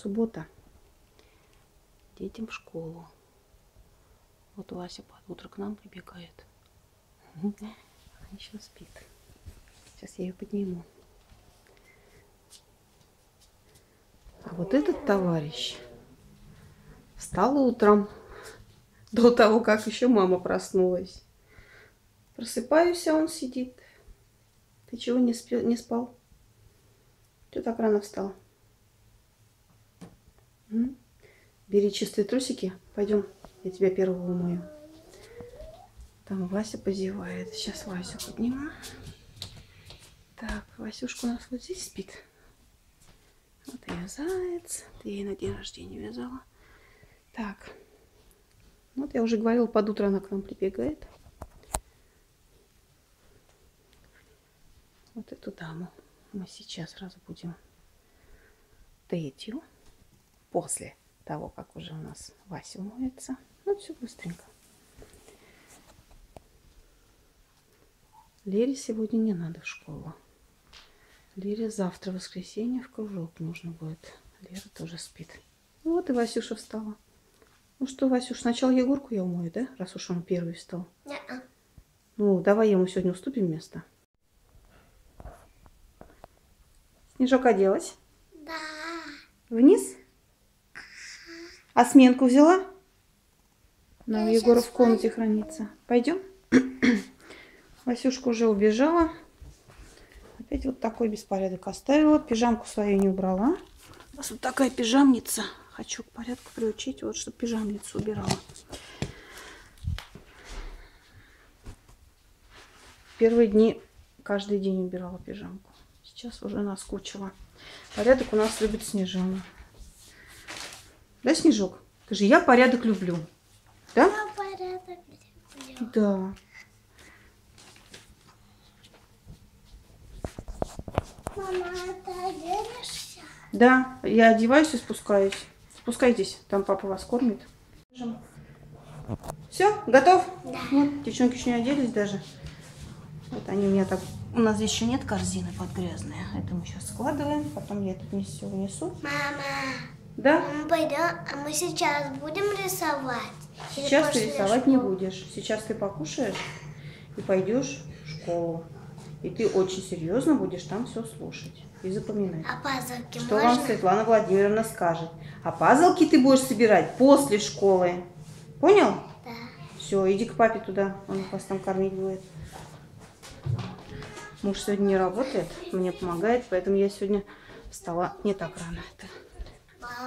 Суббота. Детям в школу. Вот Вася под утро к нам прибегает. Она еще спит. Сейчас я ее подниму. А вот этот товарищ встал утром до того, как еще мама проснулась. Просыпаюсь, а он сидит. Ты чего не, спи, не спал? Ты так рано встал? Бери чистые трусики. Пойдем, я тебя первого умою. Там Вася позевает. Сейчас Васю подниму. Так, Васюшка у нас вот здесь спит. Вот ее заяц. Ты ей на день рождения вязала. Так. Вот я уже говорила, под утро она к нам прибегает. Вот эту даму мы сейчас разбудим. Третью. После того, как уже у нас Вася умоется. Ну, все быстренько. Лере сегодня не надо в школу. Лере завтра, воскресенье, в кружок нужно будет. Лера тоже спит. Ну вот и Васюша встала. Ну что, Васюш, сначала Егорку я умою, да? Раз уж он первый встал. Не-а. Ну, давай ему сегодня уступим место. Снежок оделась? Да. Вниз? А сменку взяла? Она у Я в комнате хранится. Пойдем? Васюшка уже убежала. Опять вот такой беспорядок оставила. Пижамку свою не убрала. У нас вот такая пижамница. Хочу к порядку приучить, вот, чтобы пижамницу убирала. Первые дни каждый день убирала пижамку. Сейчас уже наскучила. Порядок у нас любит Снежана. Да, Снежок? Скажи, я порядок люблю. Да? Я порядок люблю. Да. Мама, ты оденешься? Да, я одеваюсь и спускаюсь. Спускайтесь, там папа вас кормит. Все, готов? Да. Вот, девчонки еще не оделись даже. Вот они у меня так... У нас здесь еще нет корзины под грязные. Это мы сейчас складываем, потом я это все внесу. Мама, Да? мы пойдем, а мы сейчас будем рисовать? Сейчас ты рисовать не будешь. Сейчас ты покушаешь и пойдешь в школу. И ты очень серьезно будешь там все слушать и запоминать. А пазлки Что можно? вам Светлана Владимировна скажет. А пазлки ты будешь собирать после школы. Понял? Да. Все, иди к папе туда, он вас там кормить будет. Муж сегодня не работает, мне помогает, поэтому я сегодня встала не так рано. Это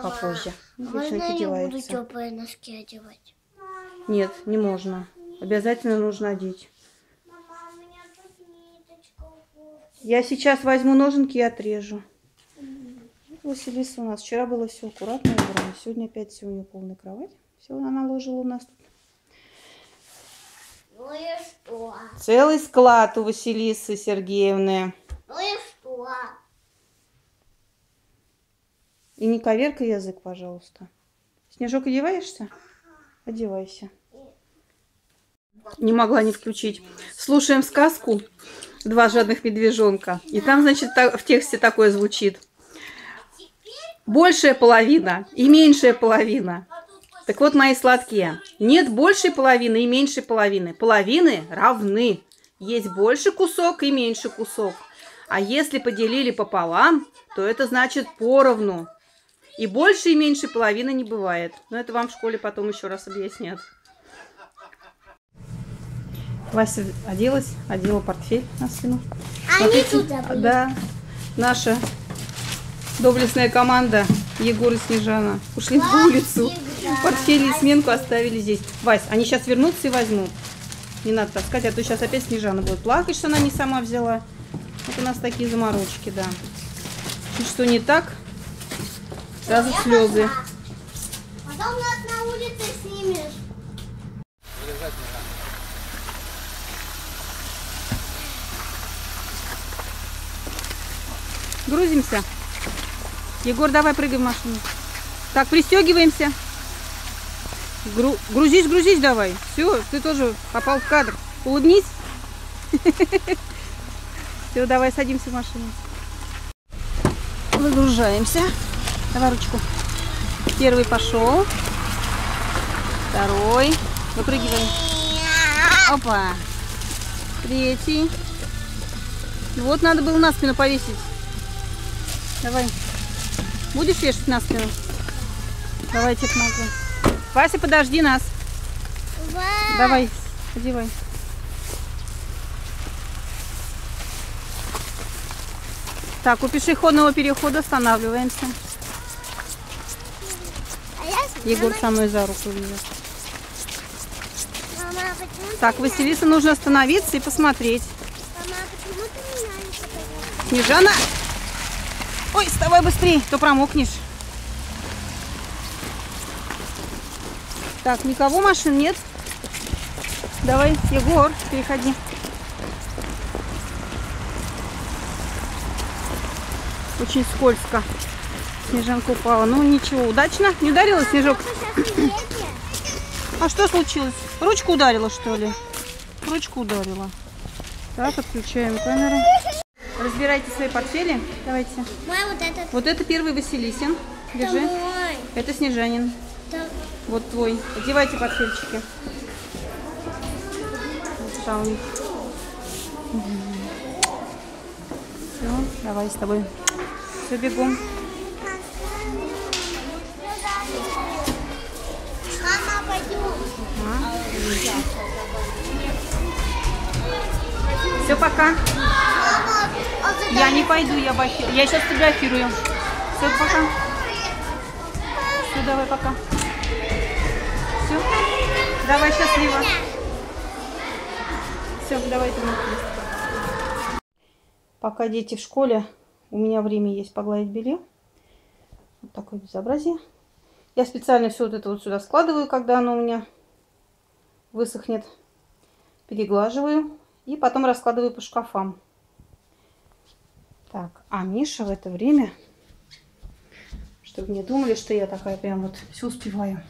попозже. Ну, можно я буду теплые носки одевать? Нет, не можно. Обязательно нужно одеть. Я сейчас возьму ноженки и отрежу. Василиса у нас вчера было все аккуратно убрано. Сегодня опять все у нее полная кровать. Все она наложила у нас тут. Ну и что? Целый склад у Василисы Сергеевны. Ну и что? И не коверкай язык, пожалуйста. Снежок, одеваешься? Одевайся. Не могла не включить. Слушаем сказку «Два жадных медвежонка». И там, значит, в тексте такое звучит. Большая половина и меньшая половина. Так вот, мои сладкие, нет большей половины и меньшей половины. Половины равны. Есть больше кусок и меньше кусок. А если поделили пополам, то это значит поровну. И больше и меньше половины не бывает. Но это вам в школе потом еще раз объяснят. Вася оделась, одела портфель на спину. Они Смотрите, туда были. Да, наша доблестная команда Егор и Снежана ушли в улицу. Снежана. Портфели и сменку оставили здесь. Вась, они сейчас вернутся и возьмут. Не надо таскать, а то сейчас опять Снежана будет плакать, что она не сама взяла. Вот у нас такие заморочки, да. Чуть что не так, сразу Я слезы. пошла. Потом нас на улице снимешь. Грузимся. Егор, давай прыгай в машину. Так, пристегиваемся. Гру- грузись, грузись давай. Все, ты тоже попал в кадр. Улыбнись. Все, давай садимся в машину. Выгружаемся. Давай ручку. Первый пошел. Второй. Выпрыгивай. Опа. Третий. Вот надо было на спину повесить. Давай. Будешь вешать на спину? Давай, тебе помогу. Вася, подожди нас. Ва- Давай, одевай. Так, у пешеходного перехода останавливаемся. Егор со мной за руку ведет. Мама, а Так, Василиса, нужно остановиться и посмотреть. Мама, а? Снежана! Ой, вставай быстрее, то промокнешь. Так, никого машин нет. Давай, Егор, переходи. Очень скользко. Снежанка упала. Ну ничего, удачно. Не ударила снежок? А что случилось? Ручку ударила, что ли? Ручку ударила. Так, отключаем камеру. Разбирайте свои портфели. Давайте. Мой вот этот. Вот это первый Василисин. Это Держи. мой. Это Снежанин. Это- Вот твой. Одевайте портфельчики. Вот там у них. Все, давай с тобой. Все, бегом. Мама, пойдем. Все, пока. Я не пойду, я бахи. Я сейчас фотографирую. Все, пока. Все, давай, пока. Все. Давай, счастливо. Все, давай, ты Пока дети в школе, у меня время есть погладить белье. Вот такое безобразие. Я специально все вот это вот сюда складываю, когда оно у меня высохнет. Переглаживаю и потом раскладываю по шкафам. Так, а Миша в это время, чтобы не думали, что я такая прям вот все успеваю.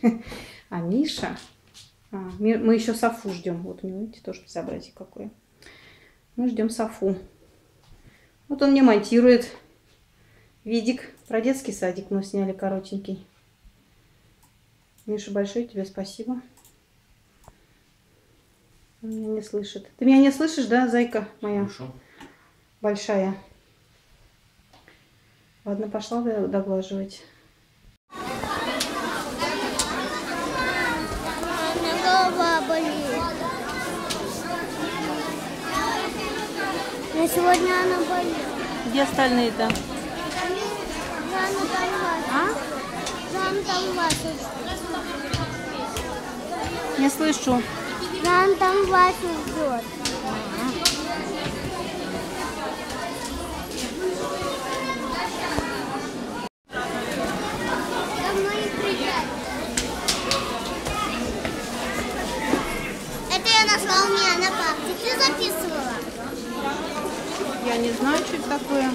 А Миша, а, мы еще Софу ждем. Вот у него, видите, тоже безобразие какое. Мы ждем Софу. Вот он мне монтирует видик про детский садик. Мы сняли коротенький. Миша, большое тебе спасибо. Он меня не слышит. Ты меня не слышишь, да, зайка моя? Хорошо. большая. Ладно, пошла доглаживать. У меня голова болит. На сегодня она болит. Где остальные-то? Жанна там вас. А? Жанна там вас. Не слышу. Жанна там вас ждет. Это я нашла у меня на папке. Ты записывала? Я не знаю, что это такое.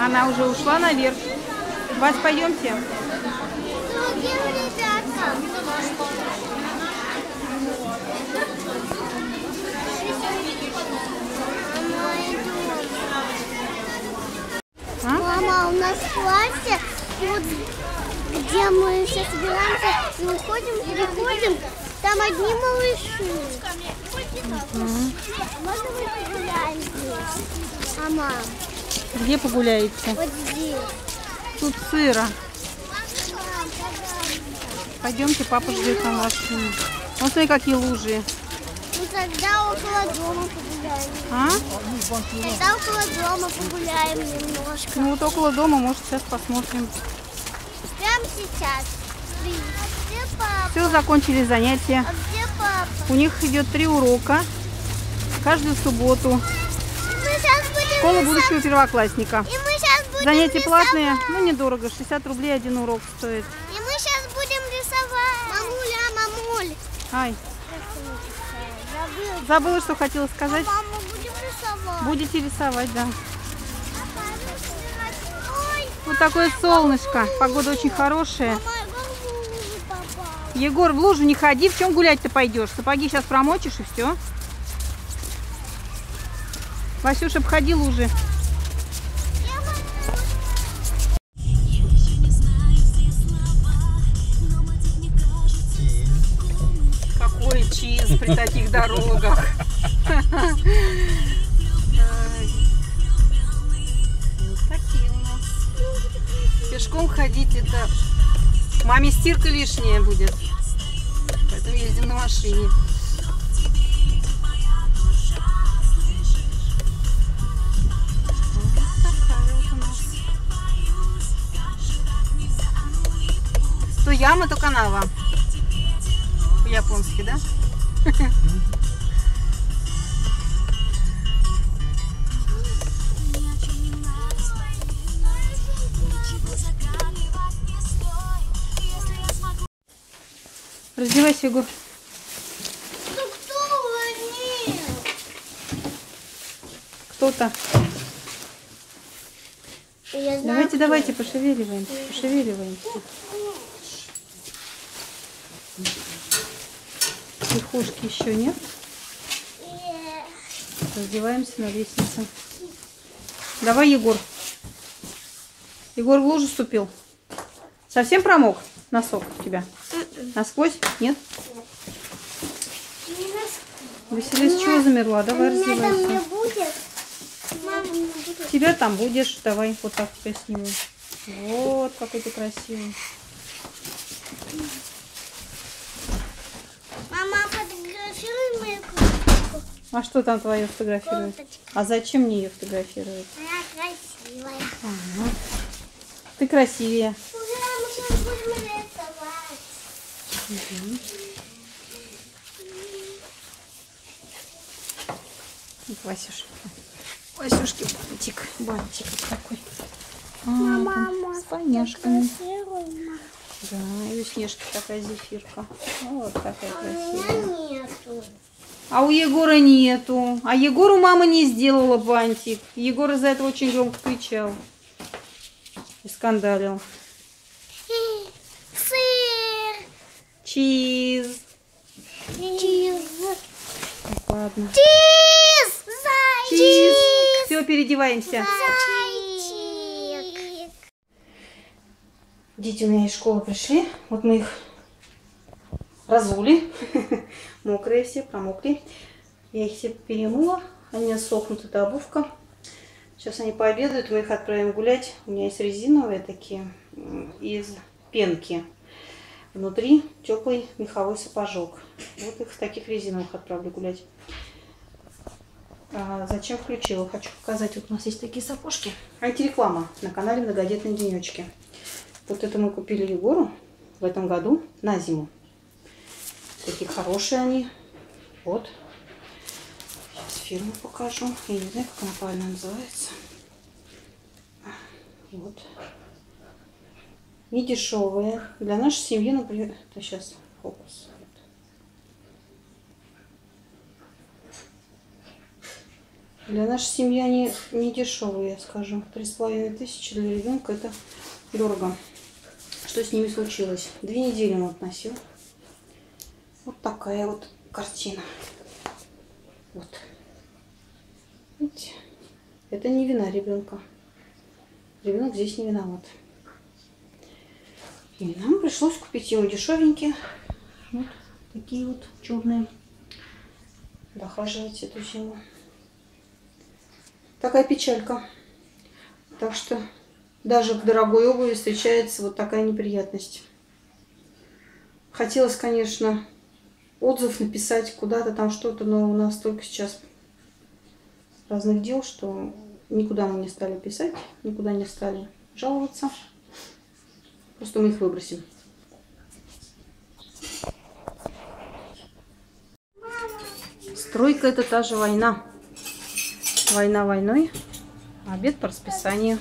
Она уже ушла наверх. Вась, пойдемте. Другим ребяткам. Мама, идем. А? Мама, у нас в классе, вот где мы сейчас собираемся и уходим, приходим, там одни малыши. Можно мы погуляем здесь? А, мам, Где погуляете? вот здесь. Тут сыро. Пойдемте, папа ждет там машину. Вот смотри, какие лужи. Ну тогда около дома погуляем. А? Тогда около дома погуляем немножко. Ну вот около дома, может, сейчас посмотрим. Прямо сейчас. Все, закончили занятия. А где папа? У них идет три урока. Каждую субботу. Школа будущего первоклассника. Занятия платные, но недорого. 60 рублей один урок стоит. И мы сейчас будем рисовать. Мамуля, мамуль. Ай, Забыла. что хотела сказать. Мама, будем рисовать. Будете рисовать, да. Ой, Вот такое солнышко. Погода очень хорошая. Егор, в лужу не ходи. В чем гулять-то пойдешь? Сапоги сейчас промочишь и все. Васюша, обходи лужи. Маме стирка лишняя будет. Поэтому ездим на машине. То яма, то канава. По-японски, да? Раздевайся, Егор. Ну кто нет? Кто-то. Давайте, кто. давайте, пошевеливаемся, пошевеливаемся. Психушки еще нет. Раздеваемся на лестнице. Давай, Егор. Егор в лужу ступил. Совсем промок носок у тебя? Насквозь? Нет? не нас- Василиса чего замерла? Давай раздевайся. Тебя там будешь. Давай, вот так тебя сниму. Вот какой ты красивый. Мама, фотографируй мою куртку. А что там твое фотографирует? А зачем мне ее фотографировать? Она красивая. Ага. Ты красивее. Ура, мы сейчас будем рисовать. Вот Васюш. Васюшки бантик. Бантик вот такой. А, Мама, с поняшками. Да, и у Снежки такая зефирка. Вот такая У красивая. меня нету. А у Егора нету. А Егору мама не сделала бантик. Егор из-за этого очень громко кричал. И скандалил. Сыр. Чиз. Чиз. Так, ладно. Чиз. Чиз. Все, переодеваемся. Зайчик. Дети у меня из школы пришли. Вот мы их разули. Мокрые все, промокли. Я их все перемыла. Они сохнут, это обувка. Сейчас они пообедают, мы их отправим гулять. У меня есть резиновые такие из пенки. Внутри теплый меховой сапожок. Вот их в таких резиновых отправлю гулять. А зачем включила? Хочу показать. Вот у нас есть такие сапожки. Антиреклама на канале Многодетные денечки. Вот это мы купили Егору в этом году на зиму. Такие хорошие они. Вот. Сейчас фирму покажу. Я не знаю, как она правильно называется. Вот. Не дешевые. Для нашей семьи, например, это сейчас фокус. Для нашей семьи они не дешевые, я скажу. Три с половиной тысячи для ребенка это дорого. Что с ними случилось? Две недели он относил. Вот такая вот картина. Вот. Видите? Это не вина ребенка. Ребенок здесь не виноват. И нам пришлось купить ему дешевенькие. Вот такие вот черные. Дохаживать эту зиму. Такая печалька. Так что даже в дорогой обуви встречается вот такая неприятность. Хотелось, конечно, отзыв написать куда-то там что-то, но у нас столько сейчас разных дел, что никуда мы не стали писать, никуда не стали жаловаться. Просто мы их выбросим. Стройка это та же война. Война войной, обед по расписанию.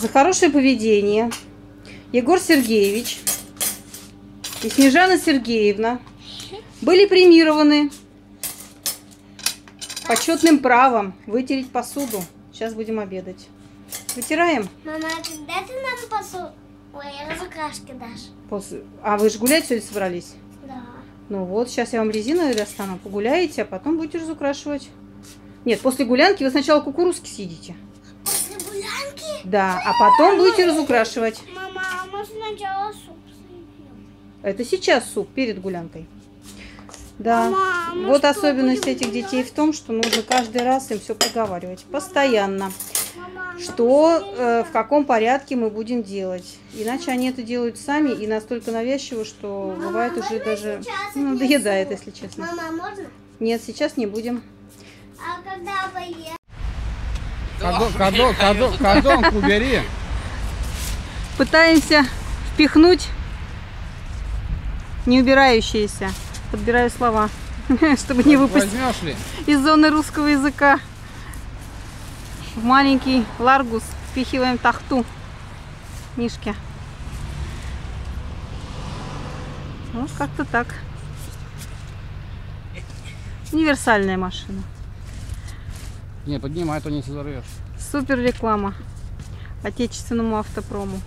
За хорошее поведение Егор Сергеевич и Снежана Сергеевна были премированы почетным правом вытереть посуду. Сейчас будем обедать. Вытираем. Мама, а когда ты нам посуду? Ой, разукрашки дашь? После- А вы же гулять сегодня собрались? Да. Ну вот, сейчас я вам резиновые достану. Погуляете, а потом будете разукрашивать. Нет, после гулянки вы сначала кукурузки съедите. После гулянки? Да, а потом будете разукрашивать. Мама, а мы сначала суп съедим. Это сейчас суп перед гулянкой. Да. Мама, а вот особенность этих детей в том, что нужно каждый раз им все проговаривать. Постоянно. Что э, в каком порядке мы будем делать. Иначе они это делают сами и настолько навязчиво, что бывает уже даже ну, доедает, если честно. Мама, можно? Нет, сейчас не будем. А когда поем? Кадо- кадо- кадо- Кадонку убери. Пытаемся впихнуть не убирающиеся. Подбираю слова, чтобы не выпустить из зоны русского языка. В маленький ларгус впихиваем тахту. Мишки. Вот как-то так. Универсальная машина. Не, поднимай, а то не взорвешь. Супер реклама отечественному автопрому.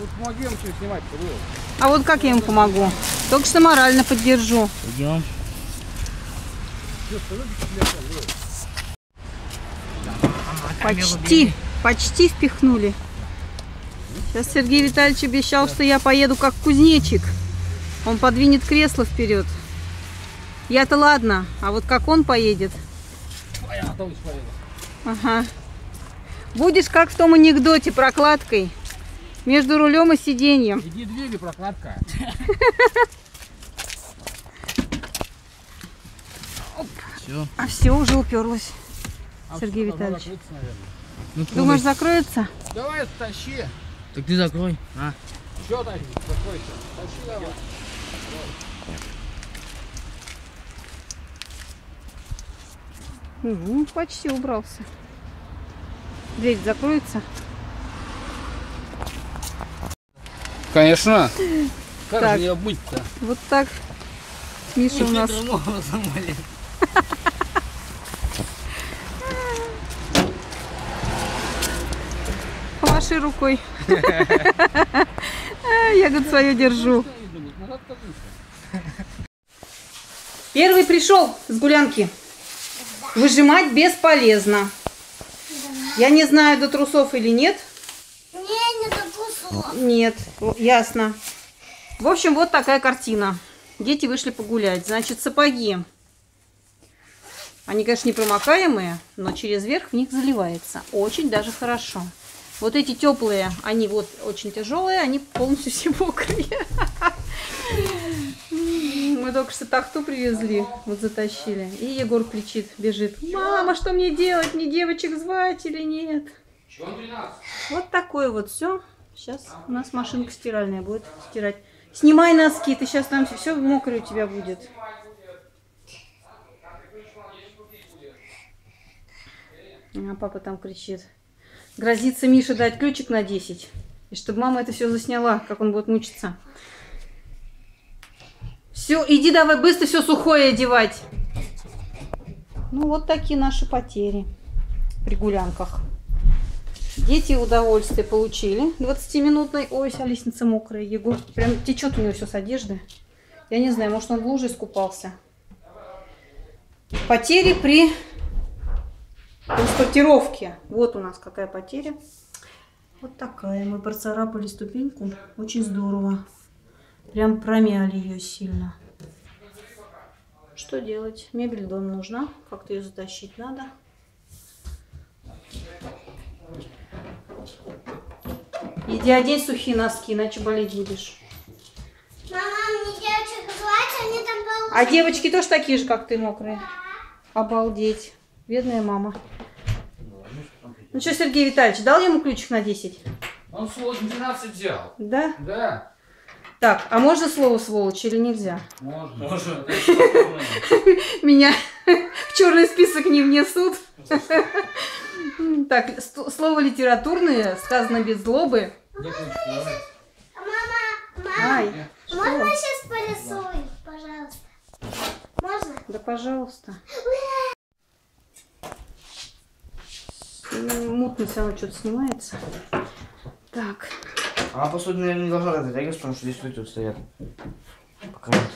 Тут помоги им что снимать было. А вот как я им помогу? Только что морально поддержу. Идем. Почти, почти впихнули. Сейчас Сергей Витальевич обещал, что я поеду как кузнечик. Он подвинет кресло вперед. Я-то ладно, а вот как он поедет? А. Ага. Будешь как в том анекдоте прокладкой между рулем и сиденьем. Иди двигай, прокладка. Все. А все, уже уперлась. А Сергей Витальевич. Ну, Думаешь, закроется? Давай, тащи. Так ты закрой. А. Что тащи? Закройся. Тащи давай. Угу, почти убрался. Дверь закроется. Конечно. Как Так. же ее быть-то? Вот так. Миша у нас Помаши рукой. Я, говорит, свою держу. Первый пришел с гулянки. Выжимать бесполезно. Я не знаю, до трусов или нет. Нет, ясно. В общем, вот такая картина. Дети вышли погулять. Значит, сапоги. Они, конечно, не промокаемые, но через верх в них заливается. Очень даже хорошо. Вот эти теплые, они вот очень тяжелые, они полностью все мокрые. Мы только что тахту привезли, вот затащили. И Егор кричит, бежит. Мама, что мне делать? Мне девочек звать или нет? Вот такое вот все. Сейчас у нас машинка стиральная будет стирать. Снимай носки, ты сейчас там все мокрое у тебя будет. А папа там кричит. Грозится Миша дать ключик на 10. И чтобы мама это все засняла, как он будет мучиться. Все, иди давай быстро все сухое одевать. Ну вот такие наши потери при гулянках. Дети удовольствие получили 20-минутной. Ой, вся лестница мокрая. Егор прям течет у него все с одежды. Я не знаю, может он в луже искупался. Потери при транспортировке. Вот у нас какая потеря. Вот такая. Мы процарапали ступеньку. Очень здорово. Прям промяли ее сильно. Что делать? Мебель дом нужна. Как-то ее затащить надо. Иди одень сухие носки, иначе болеть будешь. Мама, мне девочек звать, они там получат. А девочки тоже такие же, как ты, мокрые. Обалдеть. Бедная мама. Ну что, Сергей Витальевич, дал ему ключик на 10? Он сволочь 12 взял. Да? Да. Так, а можно слово сволочь или нельзя? Можно. Можно. Меня в черный список не внесут. Так, слово литературное, сказано без злобы. Мама, мама, можно что? сейчас порисую, пожалуйста? Можно? Да пожалуйста. Мутно все равно что-то снимается. Так, А по сути, наверное, не должна дотягиваться, потому что здесь люди тут стоят. Пока нет.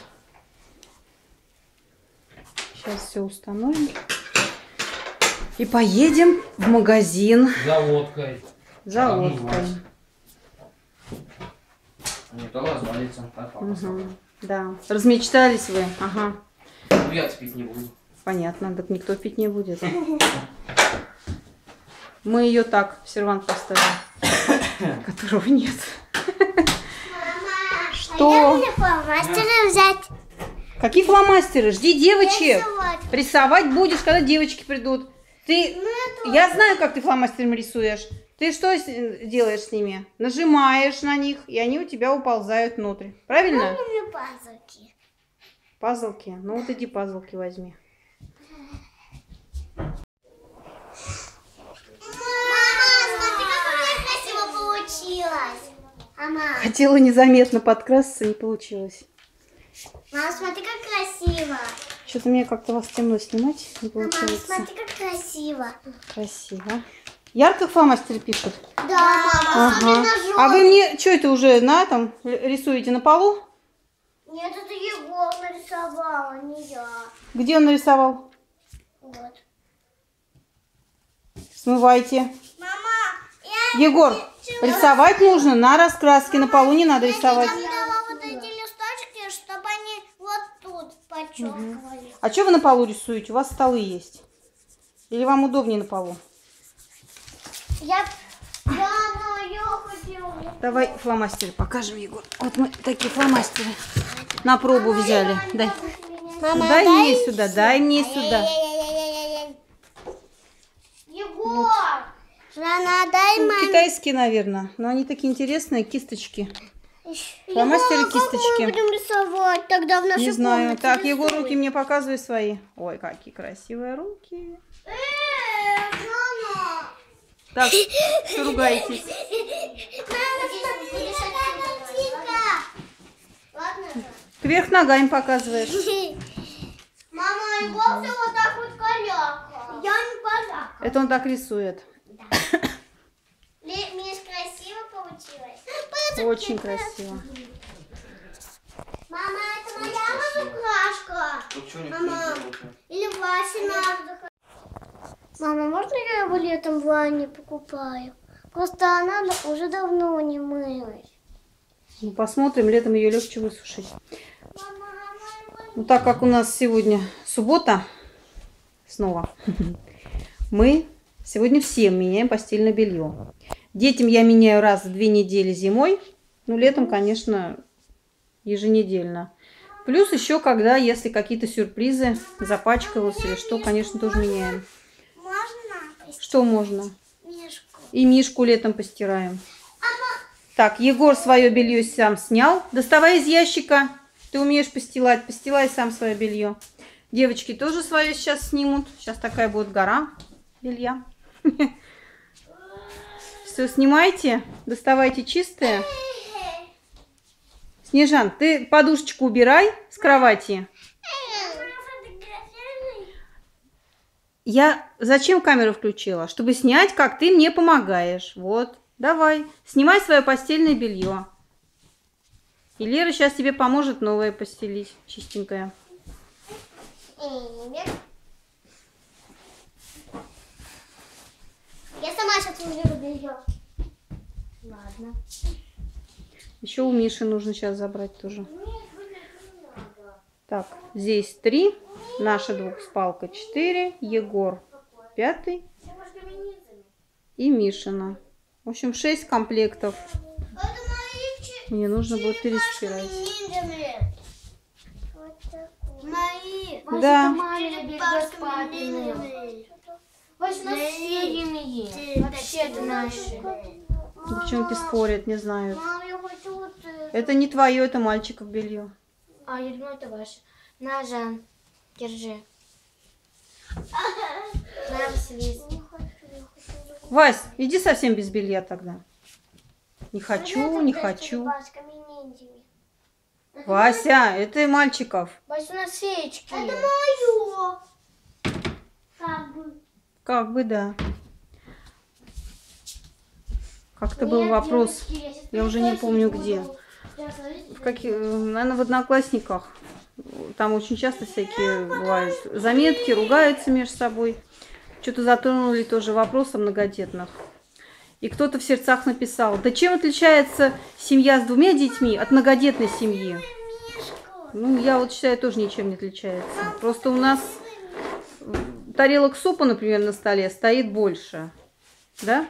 сейчас все установим. И поедем в магазин За водкой. за водкой. Не то развалится. Так, папа. Мгм, Да, размечтались вы. Ага. Ну я пить не буду. Понятно, так никто пить не будет. Мы ее так в сервант поставили, которого нет. А Что? фломастеры взять? Какие фломастеры? Жди девочек. Рисовать. Рисовать будешь, когда девочки придут. Ты, я знаю, как ты фломастером рисуешь. Ты что с- делаешь с ними? Нажимаешь на них, и они у тебя уползают внутрь. Правильно? Меня пазлки. Пазлки. Ну вот иди пазлки возьми. Мама, смотри, как у меня красиво получилось. Мама, Хотела незаметно подкраситься, не получилось. мама, смотри, как красиво. Что-то мне как-то вас темно снимать не Мама, получается. смотри, как красиво. Красиво. Ярко фломастеры пишут. Да, мама, особенно Ага. А вы мне что это уже на там рисуете на полу? Нет, это Егор нарисовал, а не я. Где он нарисовал? Вот. Смывайте. Мама, я Егор, рисовать нужно на раскраске, на полу не надо рисовать. тебе дала вот эти листочки, чтобы они вот тут подчеркивали. А что вы на полу рисуете? У вас столы есть. Или вам удобнее на полу? Я, я, но я хотела. Давай фломастеры покажем, Егор. Вот мы такие фломастеры на пробу взяли. Дай. Мама, дай мне сюда, дай мне сюда. Егор! Рана, дай Ну, маме. Китайские, наверное. Но они такие интересные, кисточки. Фломастеры, Егор, как кисточки. мы будем рисовать тогда в нашей Не знаю. комнате? Так, Егор, Рисуй. руки мне показывай свои. Ой, какие красивые руки. Э, мама! Так, что ругаетесь? Кверх ногами показываешь. Мама, все вот так вот каляка. Я не каляка. Это он так рисует. Миш, красиво получилось? Очень красиво. Мама, это моя разукрашка. Мама. Или Васина. Мама, можно я его летом в ванне покупаю? Просто она уже давно не мылась. Ну, посмотрим, летом ее легче высушить. Мама, мама, Ну, так как у нас сегодня суббота, снова, мы сегодня всем меняем постельное белье. Детям я меняю раз в две недели зимой, ну, летом, конечно, еженедельно. Плюс еще, когда, если какие-то сюрпризы, запачкалось или что, конечно, тоже меняем. Что можно? Мишку? И Мишку летом постираем. Так, Егор свое белье сам снял. Доставай из ящика. Ты умеешь постилать. Постилай сам свое белье. Девочки тоже свое сейчас снимут. Сейчас такая будет гора белья. Все, снимайте. Доставайте чистое. Снежан, ты подушечку убирай с кровати. Я зачем камеру включила? Чтобы снять, как ты мне помогаешь. Вот, давай. Снимай свое постельное белье. И Лера сейчас тебе поможет новое постелить, чистенькое. Я сама сейчас уберу белье. Ладно. Еще у Миши нужно сейчас забрать тоже. Так, здесь три. Наша двухспалка четыре. Егор пятый. И Мишина. В общем, шесть комплектов. Мне нужно будет перестирать. Вот. Да. Девчонки спорят, не знают. Это не твое, это мальчиков белье. А, я думаю, это ваше. На, Жан, держи. На, Василис. Вась, иди совсем без белья тогда. Не хочу, не хочу. Вася, это и мальчиков. Вась, у нас феечки. Это мое. Как бы. Как бы да. Как-то был вопрос, я уже не помню где. В каких, наверное, в Одноклассниках. Там очень часто всякие бывают заметки, ругаются между собой. Что-то затронули тоже вопрос о многодетных. И кто-то в сердцах написал, да чем отличается семья с двумя детьми от многодетной семьи? Ну, я вот считаю, тоже ничем не отличается. Просто у нас тарелок супа, например, на столе стоит больше. Да?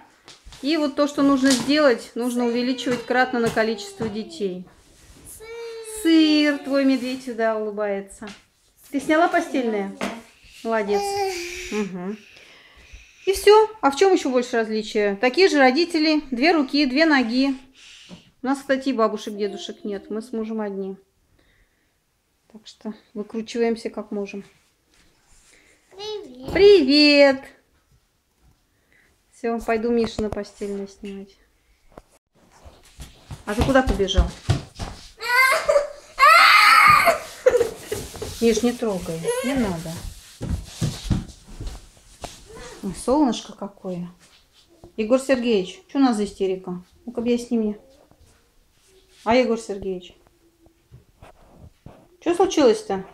И вот то, что нужно сделать, нужно увеличивать кратно на количество детей. Сыр, твой медведь, да, улыбается. Ты сняла постельное? Молодец. Мгм. И все. А в чем еще больше различия? Такие же родители, две руки, две ноги. У нас, кстати, и бабушек, дедушек нет. Мы с мужем одни. Так что выкручиваемся как можем. Привет. Привет! Все, пойду Миша на постельное снимать. А ты куда побежал? Миш, не трогай, не надо. Ой, солнышко какое. Егор Сергеевич, что у нас за истерика? Ну-ка, объясни мне. А, Егор Сергеевич? Что случилось-то?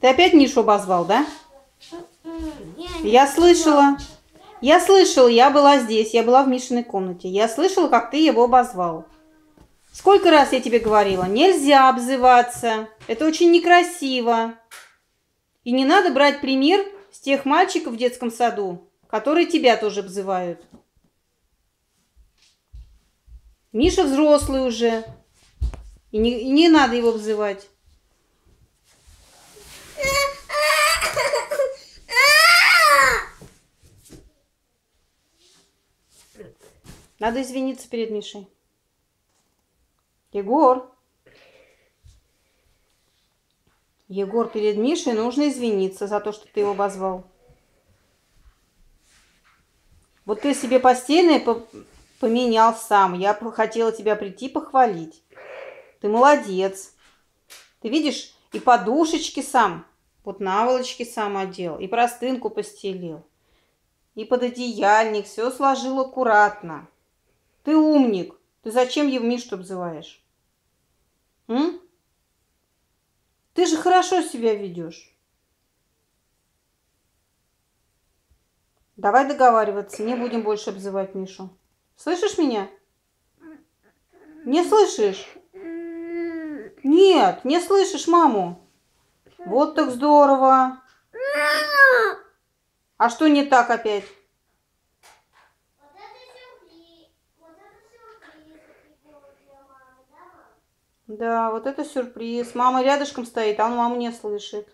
Ты опять Мишу обозвал, да? Я слышала. Я слышала, я была здесь, я была в Мишиной комнате. Я слышала, как ты его обозвал. Сколько раз я тебе говорила, нельзя обзываться. Это очень некрасиво. И не надо брать пример с тех мальчиков в детском саду, которые тебя тоже обзывают. Миша взрослый уже. И не, и не надо его обзывать. Надо извиниться перед Мишей. Егор. Егор, перед Мишей нужно извиниться за то, что ты его обозвал. Вот ты себе постельное по- поменял сам. Я хотела тебя прийти похвалить. Ты молодец. Ты видишь, и подушечки сам, вот наволочки сам одел, и простынку постелил, и пододеяльник, все сложил аккуратно. Ты умник. Ты зачем его Мишу обзываешь? М? Ты же хорошо себя ведешь. Давай договариваться, не будем больше обзывать Мишу. Слышишь меня? Не слышишь? Нет, не слышишь маму. Вот так здорово. А что не так опять? Вот это сюрприз. Вот это сюрприз прикол для мамы, да, мам? Да, вот это сюрприз. Мама рядышком стоит, а он маму не слышит.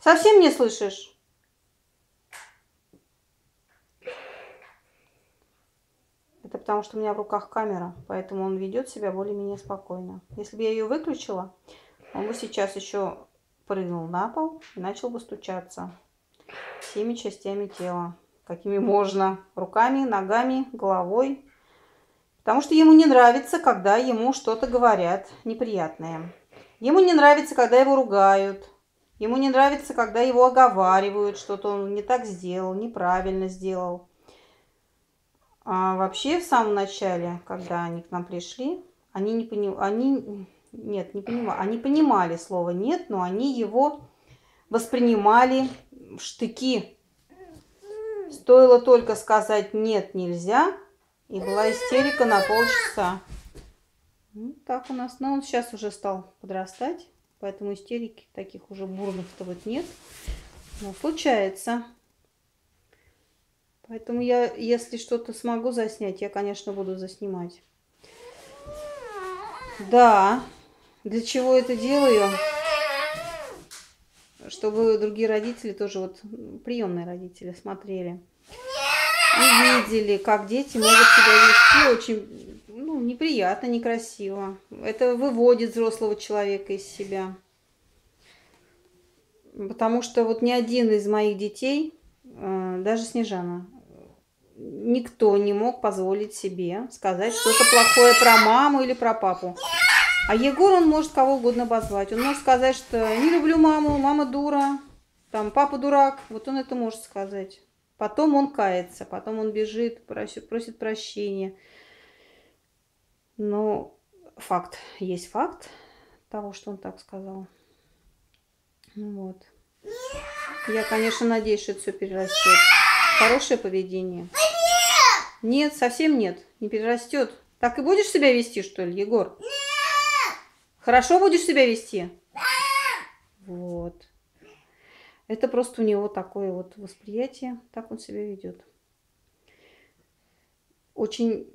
Совсем не слышишь? Это потому, что у меня в руках камера, поэтому он ведет себя более-менее спокойно. Если бы я ее выключила, он бы сейчас еще прыгнул на пол и начал бы стучаться всеми частями тела, какими можно. Руками, ногами, головой. Потому что ему не нравится, когда ему что-то говорят неприятное. Ему не нравится, когда его ругают. Ему не нравится, когда его оговаривают, что-то он не так сделал, неправильно сделал. А вообще в самом начале, когда они к нам пришли, они не понимали, они нет, не понимали, они понимали слово нет, но они его воспринимали в штыки. Стоило только сказать нет, нельзя, и была истерика на полчаса. Ну, так у нас. Но он сейчас уже стал подрастать, поэтому истерики таких уже бурных-то вот нет. Но случается. Поэтому я, если что-то смогу заснять, я, конечно, буду заснимать. Да. Для чего это делаю? Чтобы другие родители тоже, вот приемные родители, смотрели. И видели, как дети могут себя вести очень ну, неприятно, некрасиво. Это выводит взрослого человека из себя. Потому что вот ни один из моих детей, э, даже Снежана, никто не мог позволить себе сказать что-то плохое про маму или про папу. А Егор, он может кого угодно обозвать. Он может сказать, что не люблю маму, мама дура, там папа дурак. Вот он это может сказать. Потом он кается, потом он бежит, просит, просит прощения. Но факт есть факт того, что он так сказал. Ну Вот. Я, конечно, надеюсь, что это все перерастет. Хорошее поведение. Нет, совсем нет. Не перерастет. Так и будешь себя вести, что ли, Егор? Хорошо будешь себя вести? Вот. Это просто у него такое вот восприятие, так он себя ведет. Очень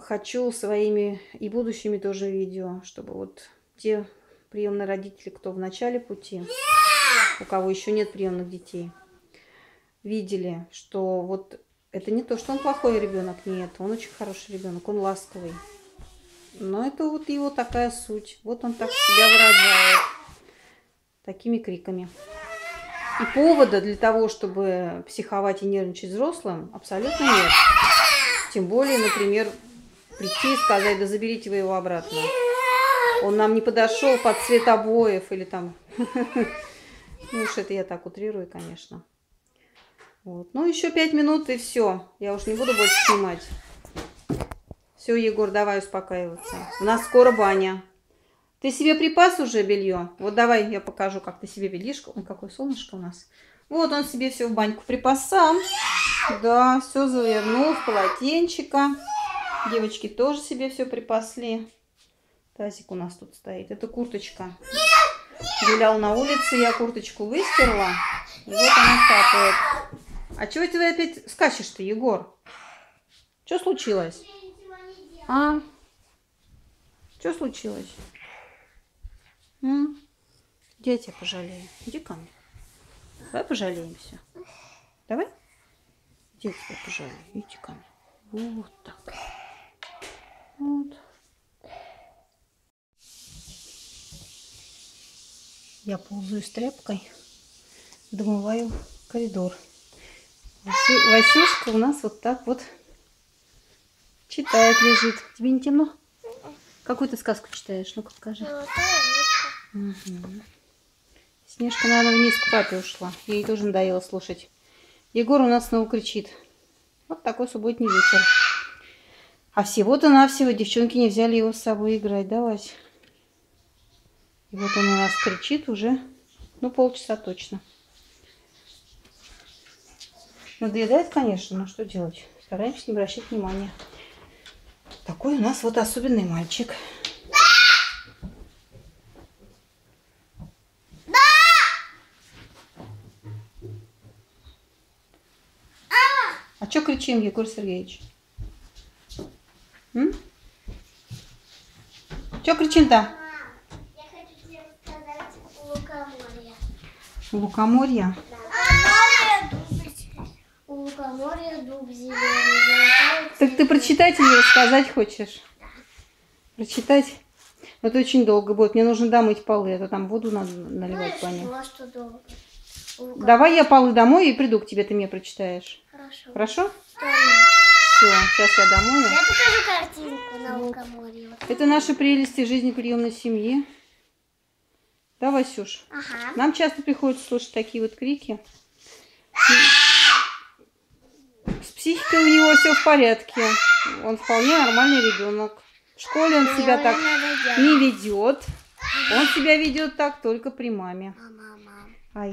хочу своими и будущими тоже видео, чтобы вот те приемные родители, кто в начале пути, у кого еще нет приемных детей, видели, что вот это не то, что он плохой ребенок, нет, он очень хороший ребенок, он ласковый. Но это вот его такая суть. Вот он так себя выражает. Такими криками. И повода для того, чтобы психовать и нервничать взрослым, абсолютно нет. Тем более, например, прийти и сказать, да заберите вы его обратно. Он нам не подошел под цвет обоев или там... Ну уж это я так утрирую, конечно. Вот. Ну, еще пять минут и все. Я уж не буду больше снимать. Все, Егор, давай успокаиваться. У нас скоро баня. Ты себе припас уже белье? Вот давай я покажу, как ты себе велишь. Ой, какое солнышко у нас. Вот он себе все в баньку припас сам. Да, все завернул в полотенчика. Девочки тоже себе все припасли. Тазик у нас тут стоит. Это курточка. Гулял на улице, я курточку выстерла. И вот она капает. А чего ты опять скачешь-то, Егор? Что случилось? А? Что случилось? М? Я тебя пожалею? Иди ко мне. Давай пожалеемся. Давай? Я тебя пожалею? Иди ко мне. Вот так. Вот. Я ползаю с тряпкой, домываю коридор. Васю, Васюшка у нас вот так вот читает, лежит. Тебе не темно? Какую ты сказку читаешь? Ну-ка покажи. Угу. Снежка, наверное, вниз к папе ушла. Ей тоже надоело слушать. Егор у нас снова кричит. Вот такой субботний вечер. А всего-то навсего девчонки не взяли его с собой играть, да, Вась? И вот он у нас кричит уже, ну, полчаса точно. Надоедает, конечно, но что делать? Стараемся не обращать внимания. Такой у нас вот особенный мальчик. Что кричим, Егор Сергеевич? М? Что кричим-то? Я хочу тебе рассказать лукоморье. Лукоморье? У лукоморья дуб зеленый, Так ты прочитать или рассказать хочешь? Прочитать? Но это очень долго будет. Мне нужно домыть полы, а то там воду надо наливать по ним. Ну? У лукоморья- Давай я полы домой и приду к тебе, ты мне прочитаешь. Хорошо. Хорошо? Все, сейчас я домою. Я покажу картинку на лукоморье. Вот. Это наши прелести жизни приемной семьи. Да, Васюш? Ага. Нам часто приходится слушать такие вот крики. С психикой у него все в порядке. Он вполне нормальный ребенок. В школе он себя так не ведет. Он себя ведет так только при маме. Мама, мама. Ай.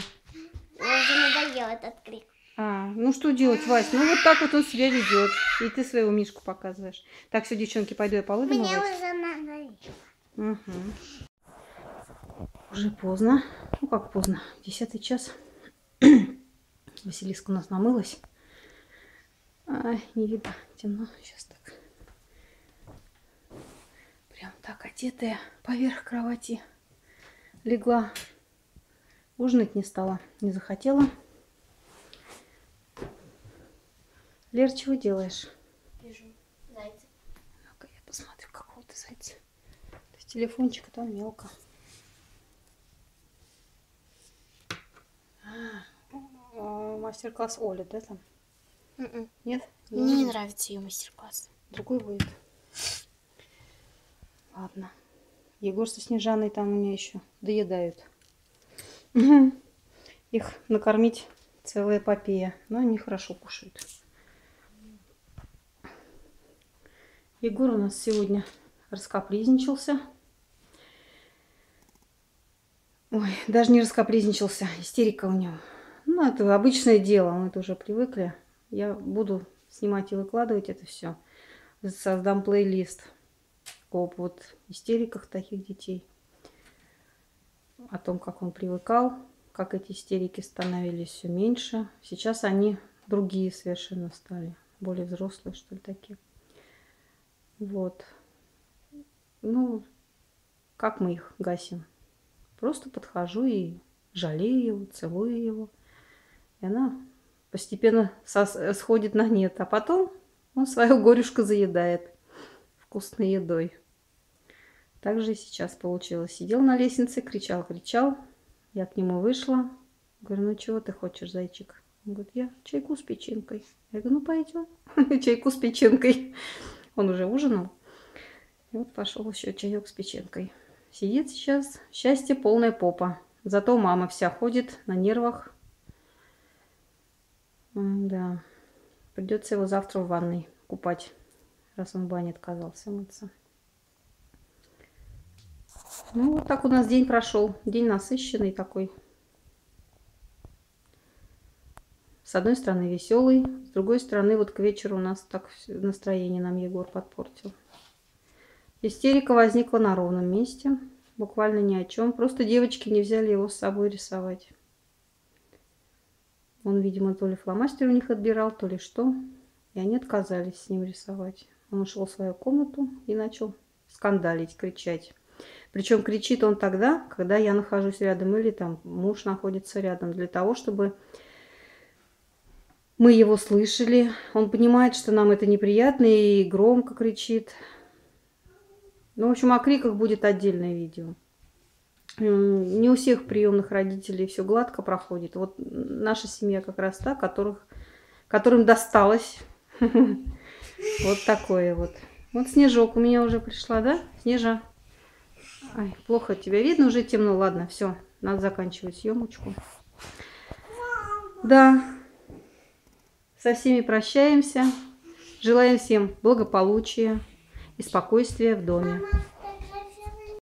Мне уже надоел этот крик. А, ну что делать, Вась? Ну вот так вот он себя ведет. И ты своего Мишку показываешь. Так, все, девчонки, пойду я полы Мне уже надоело. Мгм. Уже поздно. Ну как поздно? Десятый час. Василиска у нас намылась. А, не видно. Темно. Сейчас так. Прям так одетая поверх кровати. Легла. Ужинать не стала. Не захотела. Лер, чего делаешь? Вижу зайца. Ну-ка, я посмотрю, какого ты зайца. То есть телефончик, там мелко. А, а, Мастер-класс Оли, да, там? Нет? Мне не нравится ее мастер-класс. Другой будет. Ладно. Егор со Снежаной там у меня еще доедают. Их накормить целая эпопея. Но они хорошо кушают. Егор у нас сегодня раскапризничался. Ой, даже не раскапризничался. Истерика у него. Ну, это обычное дело. Мы это уже привыкли. Я буду снимать и выкладывать это все. создам плейлист об вот истериках таких детей. О том, как он привыкал, как эти истерики становились все меньше. Сейчас они другие совершенно стали, более взрослые, что ли, такие. Вот. Ну, как мы их гасим? Просто подхожу и жалею его, целую его. И она постепенно сходит на нет. А потом он свою горюшку заедает вкусной едой. Так же и сейчас получилось. Сидел на лестнице, кричал, кричал. Я к нему вышла. Говорю, ну чего ты хочешь, зайчик? Он говорит, я чайку с печенкой. Я говорю, ну пойдем. чайку с печенкой. Он уже ужинал. И вот пошел еще чаек с печенкой. Сидит сейчас, счастье полная попа. Зато мама вся ходит на нервах. Да. Придется его завтра в ванной купать, раз он в бане отказался мыться. Ну, вот так у нас день прошел. День насыщенный такой. С одной стороны веселый, с другой стороны вот к вечеру у нас так настроение нам Егор подпортил. Истерика возникла на ровном месте, буквально ни о чем. Просто девочки не взяли его с собой рисовать. Он, видимо, то ли фломастер у них отбирал, то ли что. И они отказались с ним рисовать. Он ушел в свою комнату и начал скандалить, кричать. Причем кричит он тогда, когда я нахожусь рядом или там муж находится рядом, для того, чтобы мы его слышали. Он понимает, что нам это неприятно и громко кричит. Ну, в общем, о криках будет отдельное видео. Не у всех приемных родителей все гладко проходит. Вот наша семья как раз та, которых, которым досталось. Вот такое вот. Вот Снежок у меня уже пришла, да? Снежа. Ай, плохо тебя видно, уже темно. Ладно, все, надо заканчивать съемочку. Да. Со всеми прощаемся. Желаем всем благополучия и спокойствия в доме.